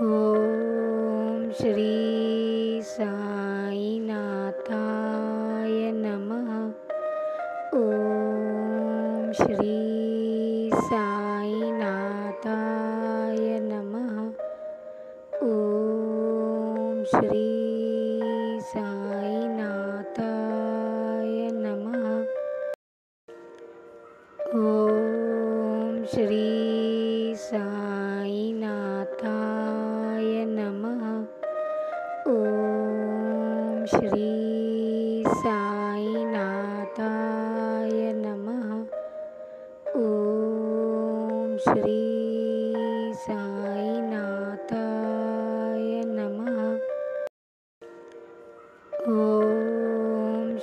ओम श्री साईनाथाय नमः ओम श्री साई साईनाथाय नमः ओम श्री साईनाथाय नमः ओम श्री साई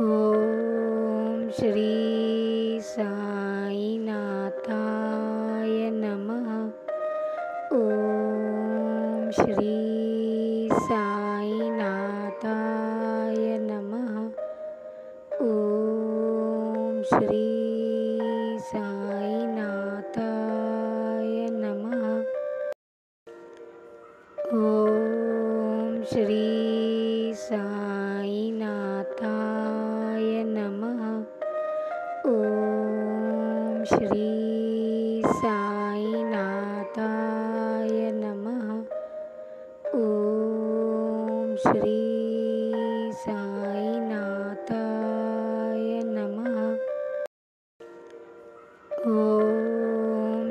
ॐ श्री साईनाथाय नमः ॐ श्री साईनाथाय नमः ॐ श्री साईनाथाय नमः ॐ श्री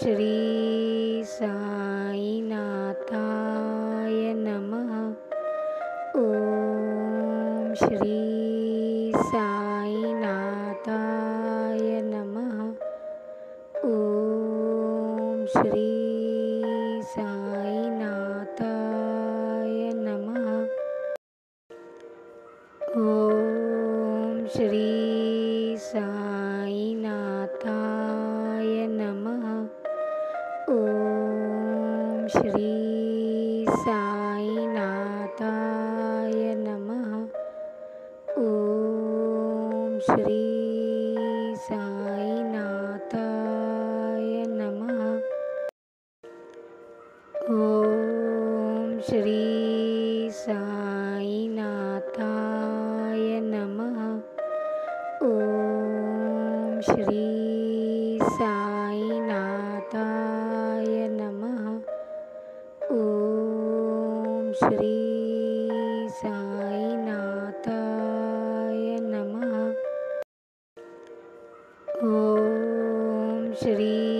श्री साईनाथाय नमः ॐ श्री साईनाथाय नमः ॐ श्री साईनाथाय नमः ॐ श्री ॐ श्री साईनाथाय नमः ॐ श्री साईनाथाय नमः ॐ श्री साईनाथाय नमः ॐ श्री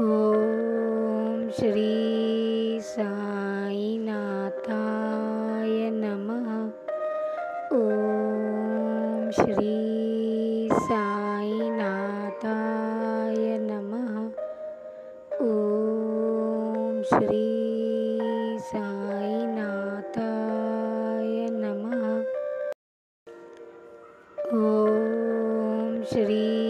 ॐ श्री साईनाथाय नमः ॐ श्री साईनाथाय नमः ॐ श्री साईनाथाय नमः ॐ श्री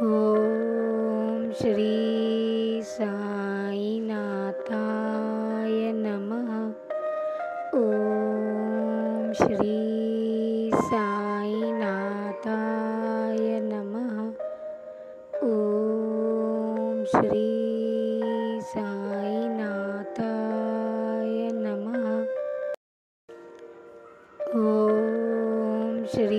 ॐ श्री साईनाथाय नमः ॐ श्री साईनाथाय नमः ॐ श्री साईनाथाय नमः ॐ श्री